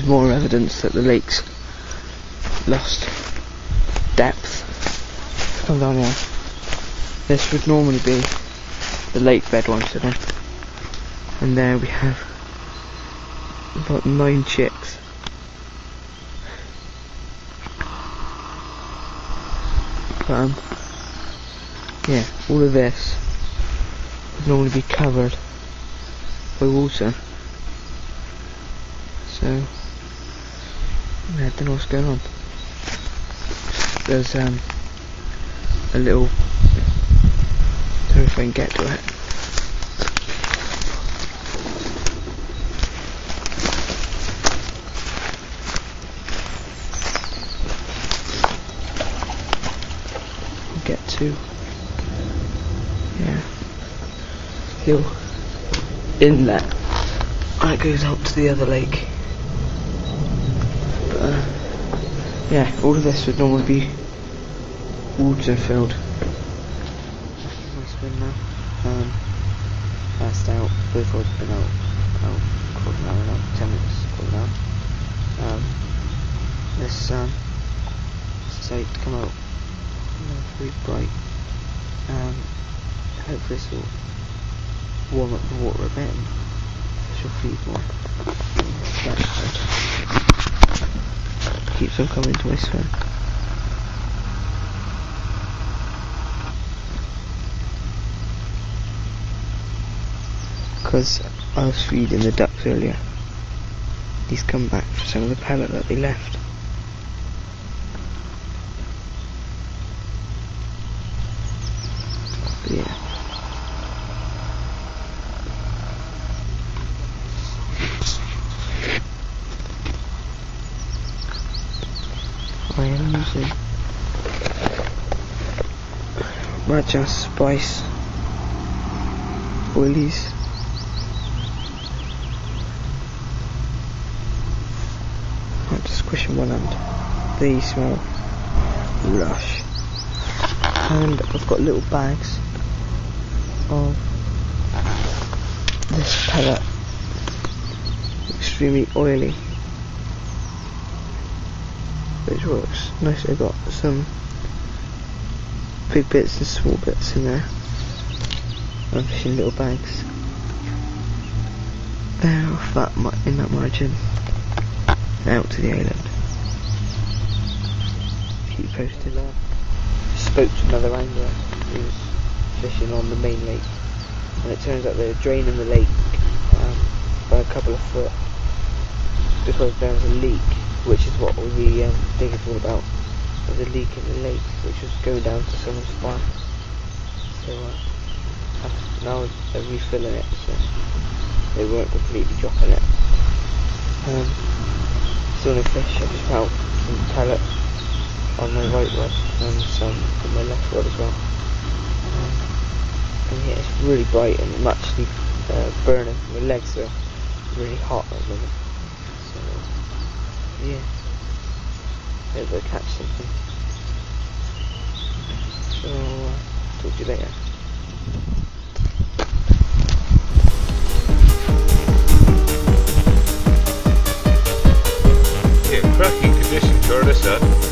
more evidence that the lake's lost depth. Come down here. This would normally be the lake bed once again. And there we have about nine chicks. But, um, yeah, all of this would normally be covered by water. So, I don't know what's going on. There's um, a little, can get to it. Get to, yeah, little inlet that goes out to the other lake. Uh, yeah, all of this would normally be water filled. Nice wind now. Um, passed out. Both rods been out. Out quarter an hour now. Ten minutes. Quarter an hour. Um, this um, site to come out. Very bright. Um, hopefully this will warm up the water a bit and fish will feed more. That's good. Keeps on coming to my swim. Because I was feeding the ducks earlier. He's come back for some of the pellet that they left. But yeah. I am using Raja Spice boilies. I'm just squishing one hand. They smell lush. And I've got little bags of this pellet. Extremely oily. Which works nice. I got some big bits and small bits in there. I'm just in little bags. There off that in that margin. Out to the island. Keep posted there. Spoke to another angler who's fishing on the main lake. And it turns out they're draining the lake um, by a couple of foot because there was a leak, which is what all the um, diggers all about. There was a leak in the lake which was going down to someone's farm. So uh, now they're refilling it, so they weren't completely dropping it. Um, still no fish, I just found some pellets on my right rod and some on my left rod as well. Um, and yeah, it's really bright and I'm actually uh, burning. My legs are really hot at the moment. Yeah. Maybe I'll catch something. So, uh, talk to you later. Yeah, cracking condition, Curtis,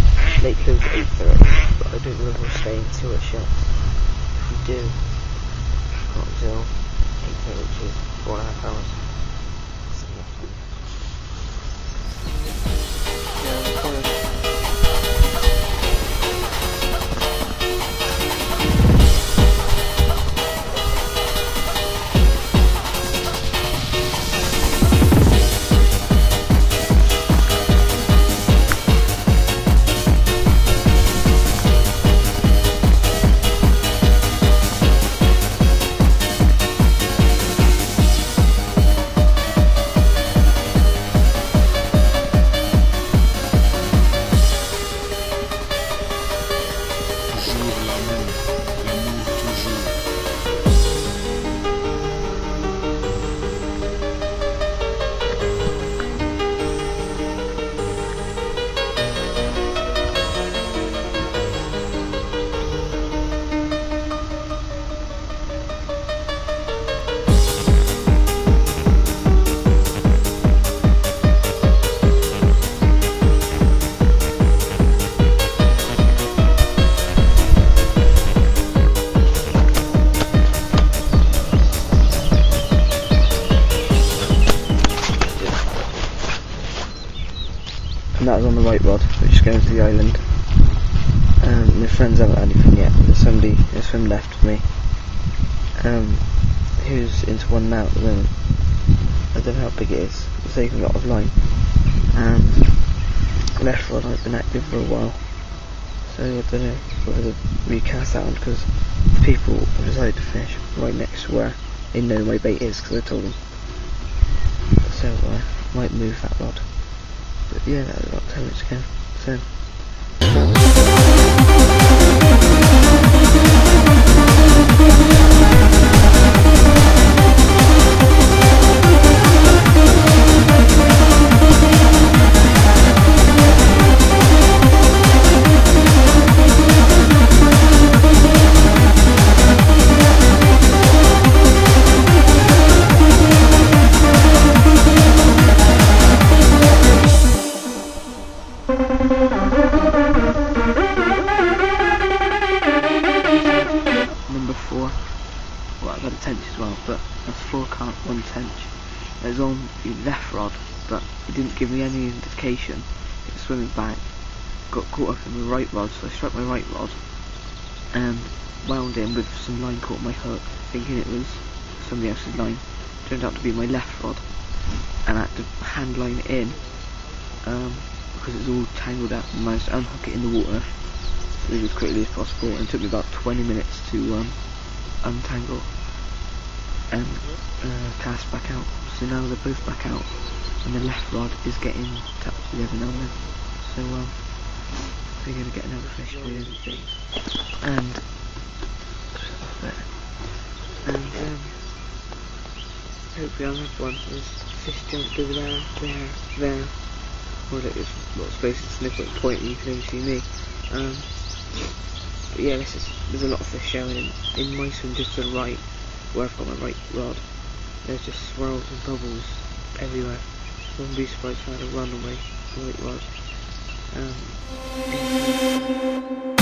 Eight thirty, but I don't know if we'll stay until it shuts. If we do, can't until the right rod, which is going to the island. Um, my friends haven't had anything yet. There's somebody, there's swim left for me, um, who's into one now at the moment. I don't know how big it is. It's taking a lot of line. Um, left rod I've been active for a while, so I don't know whether to recast that one because people have decided to fish right next to where they know my bait is because I told them. So uh, I might move that rod. Yeah, that was about 10 minutes ago. So. Number four. Well, I've got a tench as well, but that's four count, one tench. Was on the left rod, but it didn't give me any indication. It was swimming back. Got caught up in my right rod, so I struck my right rod and wound in with some line caught my hook, thinking it was somebody else's line. Turned out to be my left rod, and I had to hand line it in um, because it's all tangled up. and managed to unhook it in the water as quickly as possible and it took me about 20 minutes to um, untangle and uh, cast back out. So now they're both back out and the left rod is getting tapped together now and then. So um, we're going to get another fish the end of. And and um, hopefully I'll have one. There's fish jumped over there, there, there. Well, look, there's lots of places to at point you can only see me. Um, but yeah, this is, there's a lot of fish showing in, in my swim just to the right, where I've got my right rod. There's just swirls and bubbles everywhere. Wouldn't be surprised if I had a run on my right rod. Um,